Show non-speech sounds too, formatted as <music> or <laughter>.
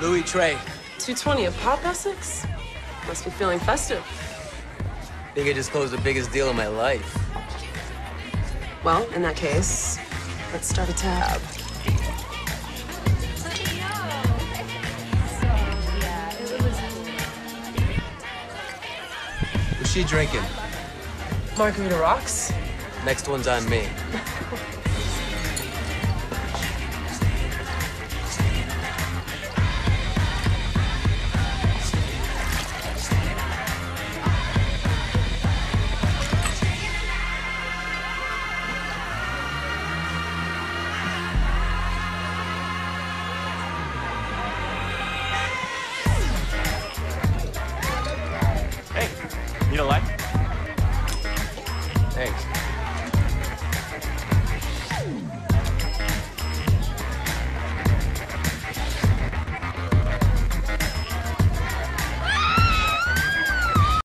Louis Treize. 220 of pop Essex? Must be feeling festive. I Think I just closed the biggest deal of my life. Well, in that case, let's start a tab. What's she drinking? Margarita rocks? Next one's on me. <laughs> to life. Thanks.